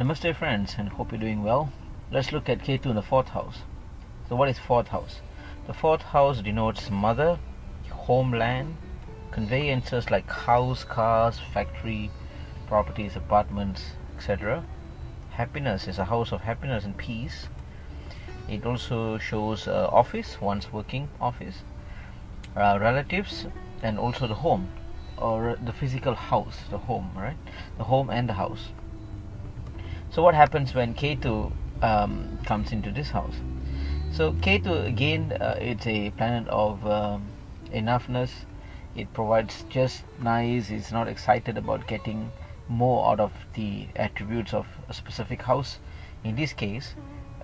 Namaste friends and hope you're doing well. Let's look at Ketu in the fourth house. So what is fourth house? The fourth house denotes mother, homeland, conveyances like house, cars, factory, properties, apartments, etc. Happiness is a house of happiness and peace. It also shows uh, office, one's working office, uh, relatives, and also the home or the physical house, the home, right? The home and the house. So what happens when Ketu um, comes into this house? So Ketu again, uh, it's a planet of um, enoughness. It provides just nice. It's not excited about getting more out of the attributes of a specific house. In this case,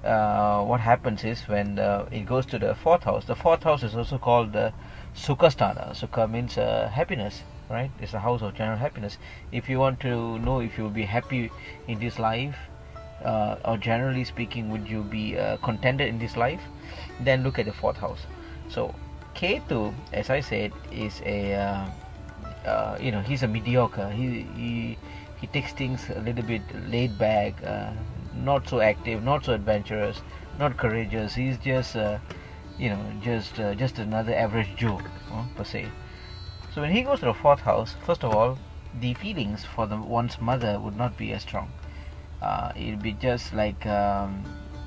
uh, what happens is when uh, it goes to the fourth house. The fourth house is also called the Sukhasthana. Sukha means uh, happiness, right? It's a house of general happiness. If you want to know if you will be happy in this life, uh, or generally speaking, would you be uh, contented in this life? Then look at the fourth house. So Ketu, as I said, is a uh, uh, you know he's a mediocre. He he he takes things a little bit laid back, uh, not so active, not so adventurous, not courageous. He's just uh, you know just just another average Joe per se. So when he goes to the fourth house, first of all, the feelings for the one's mother would not be as strong. Uh, it'll be just like um,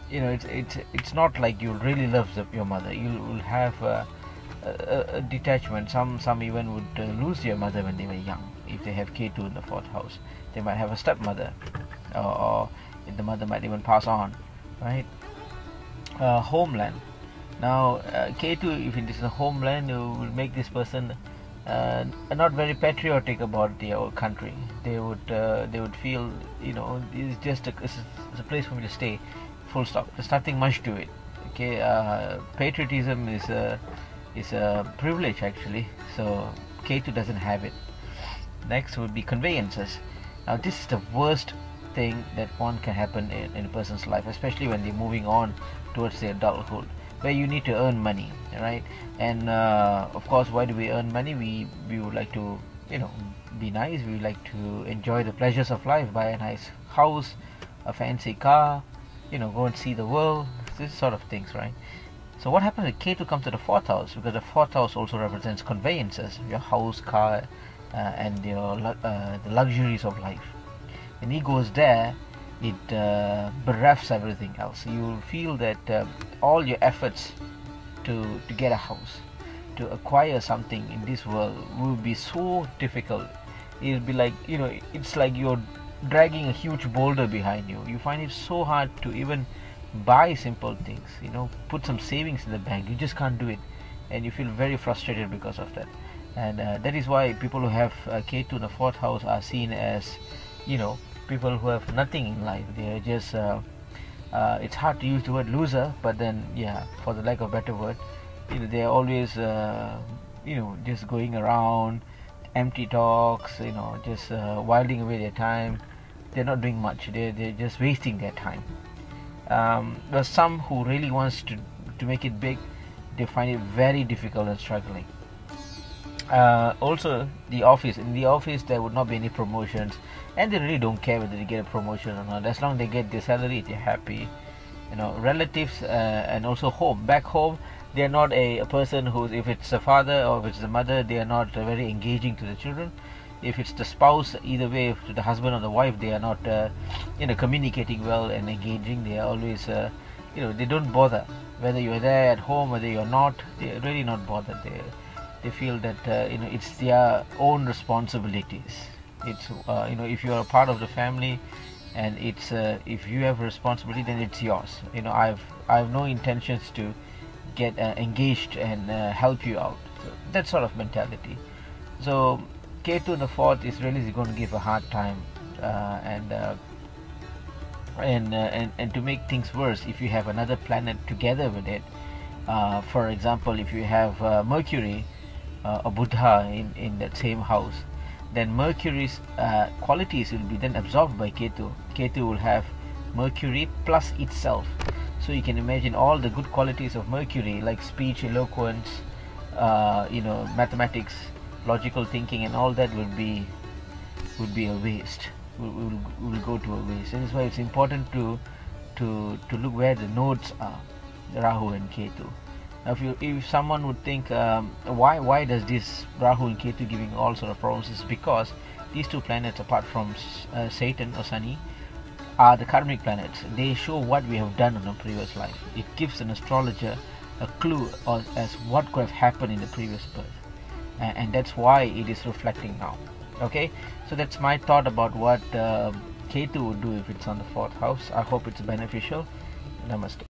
you know it's it's it's not like you really love the, your mother. You will have a, a, a, detachment. Some some even would uh, lose their mother when they were young. If they have Ketu in the fourth house, they might have a stepmother, or, or the mother might even pass on, right? Uh, homeland. Now, uh, Ketu, if it is a homeland, you will make this person uh, not very patriotic about their country. They would uh, they would feel you know it's just a, it's a, place for me to stay. Full stop. There's nothing much to it. Okay, uh, patriotism is a is a privilege actually. So Ketu doesn't have it. Next would be conveyances. Now this is the worst thing that one can happen in, in a person's life, especially when they're moving on towards their adulthood where you need to earn money right? And uh, of course why do we earn money? We we would like to you know be nice. We like to enjoy the pleasures of life. Buy a nice house a fancy car you know go and see the world. This sort of things right? So what happens if Ketu comes to the fourth house because the fourth house also represents conveyances your house car uh, and your uh, the luxuries of life. When he goes there it uh, berefs everything else. You will feel that uh, all your efforts to to get a house, to acquire something in this world will be so difficult. It'll be like you know, it's like you're dragging a huge boulder behind you. You find it so hard to even buy simple things. You know, put some savings in the bank. You just can't do it, and you feel very frustrated because of that. And uh, that is why people who have uh, Ketu in the fourth house are seen as, you know, people who have nothing in life. They're just uh, uh, it's hard to use the word loser, but then yeah, for the lack of better word, you know, they're always uh, you know just going around, empty talks, you know, just uh, wilding away their time. They're not doing much. They're they're just wasting their time. Um, there's some who really wants to to make it big. They find it very difficult and struggling. Uh, also, the office. In the office, there would not be any promotions and they really don't care whether they get a promotion or not. As long as they get their salary they're happy. You know relatives uh, and also home. Back home they're not a, a, person who if it's a father or if it's a mother they are not uh, very engaging to the children. If it's the spouse either way if the husband or the wife they are not uh, you know communicating well and engaging. They are always uh, you know they don't bother. Whether you're there at home whether you're not they're really not bothered. They they feel that uh, you know it's their own responsibilities it's uh, you know if you're a part of the family and it's uh, if you have responsibility then it's yours. You know i've i have no intentions to get uh, engaged and uh, help you out. So that sort of mentality. So Ketu in the fourth is really going to give a hard time uh, and uh, and, and and to make things worse if you have another planet together with it for example if you have mercury or buddha in in that same house then Mercury's uh, qualities will be then absorbed by Ketu. Ketu will have Mercury plus itself. So you can imagine all the good qualities of Mercury, like speech, eloquence, uh, you know, mathematics, logical thinking, and all that would be would be a waste. will, will, will go to a waste. That's why it's important to to to look where the nodes are, Rahu and Ketu. If you if someone would think um, why why does this Rahu and Ketu giving all sort of problems is because these two planets apart from uh, Saturn or Shani are the karmic planets. They show what we have done in a previous life. It gives an astrologer a clue as what could have happened in the previous birth, and, and that's why it is reflecting now. Okay, so that's my thought about what uh, Ketu would do if it's on the fourth house. I hope it's beneficial. Namaste.